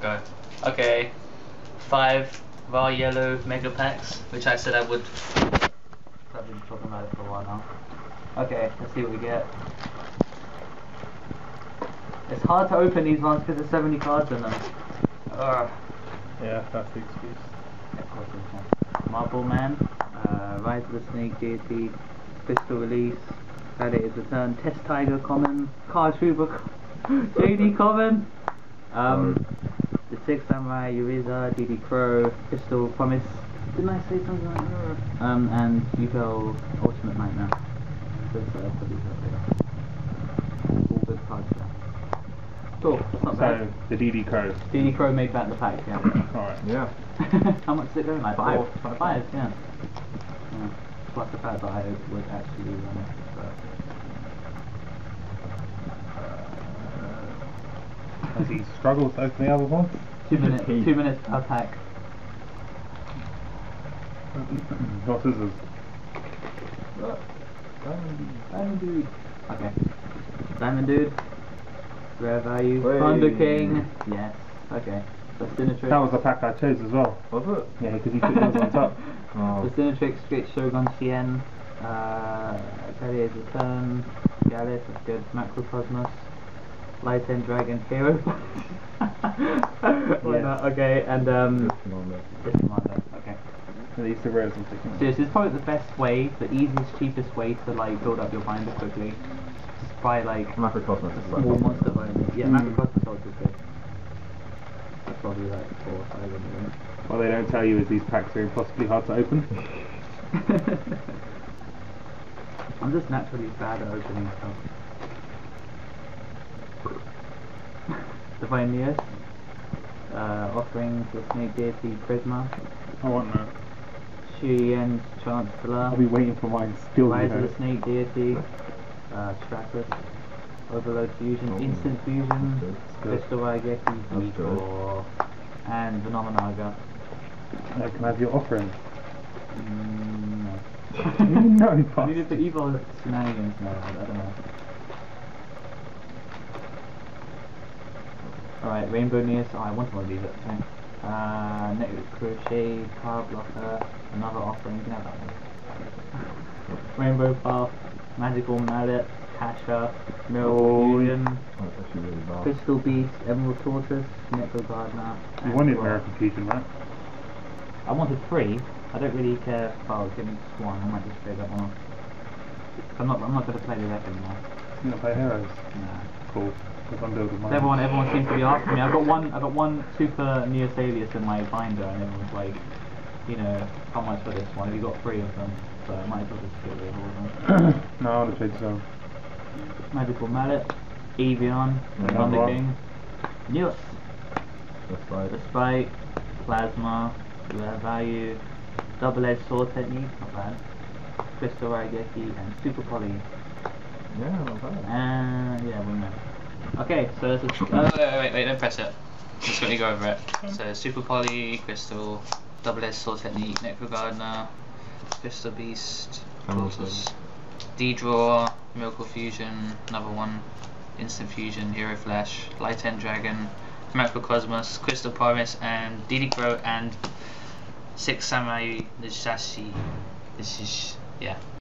Go. Okay. Five Ra Yellow mega packs, which I said I would. I've been talking about it for a while now. Okay, let's see what we get. It's hard to open these ones because there's so many cards in them. Ugh. Yeah, that's the excuse. Of course. Marble Man, uh, Rise of the Snake Deity, Crystal Release, Gladiator's Return, Test Tiger Common, Card Trooper, JD Common, um, Six Samurai, Uriza, DD Crow, Crystal Promise, didn't I say something like that? Um, and Yu-Gi-Oh! Ultimate Nightmare. Those are the these up there. All good cards there. Cool, that's not So, bad. the DD Crows. DD Crow made back the pack, yeah. Alright. Yeah. How much is it going? Like five? Four, five. Five, yeah. yeah. Plus the fact that I would actually run it. But As he struggles to open the other one. Two minutes, two minutes per pack. What scissors? Diamond Dude. Okay. Diamond Dude. Rare value. Hey. Thunder King. Yes. Okay. The Sinitrix. That was the pack I chose as well. Was it? Yeah, because he put those on top. Oh. The Sinitrix, Great Shogun Shien. Uh, Gladiator's Return. Gallus, that's good. Macrocosmos. Light End Dragon Hero. Why Yeah. not? Okay, and um. Just normal. This commander. Okay. At least the rares I'm. So this is probably the best way, the easiest, cheapest way to like build up your binder quickly. Just buy like Macrocosmos is small monster binders. Yeah, Mm. Macrocosmos also good. That's probably like four or five of them. What they don't tell you is these packs are impossibly hard to open. I'm just naturally bad at opening stuff. Divine Neos. Uh, offerings, the Snake Deity, Prisma. I want that. Shuyen's Chancellor. I'll be waiting for mine still. you Rise of the Snake Deity, uh, Stratus, Overload Fusion, Oh. Instant Fusion, Good. Good. Crystal Raigeki, That's Igor, and Phenomenaga. Uh, can I have your offering? Mm, no. no, I needed the evil shenanigans now, I don't know. Alright, Rainbow Neos, oh, I want one of these at the time. Uh, Crochet, Card Blocker, another offering, you can have that one. Rainbow Path, Magical Mallet, Kasha, Miracle Oh, really. Crystal Beast, Emerald Tortoise, Necro Gardener. You wanted. Miracle Fusion, right? I wanted three. I don't really care if I'll give me one. I might just trade that one off. I'm not. I'm not going to play the deck anymore. You gonna play heroes? Nah. Cool. Because I'm building mine. Everyone, everyone seems to be after me. I've got one. I've got one super Neosalius in my binder, and everyone's like, you know, how much for this one? Have you got three of them? So I might as well just get rid of all of them. no, I want to trade some. Magical Mallet, Evian, Yeah, Thunder one. King, Neos, That's right. Respite, Plasma, Rare Value, Double Edged Sword Technique, not bad. Crystal Raigeki, and Super Poly. Yeah, not bad. And yeah, wingman. Okay, so this is. Uh, wait, wait, wait, wait, don't press it. Just let me go over it. So Super Poly, Crystal, Double Edged Sword Technique, Necro Gardener, Crystal Beast, Emerald Tortoise, D Draw, Miracle Fusion, another one, Instant Fusion, Hero Flash, Light End Dragon, Macrocosmos, Crystal Promise, and DD Crow, and Six Samurai Nisashi. This is yeah.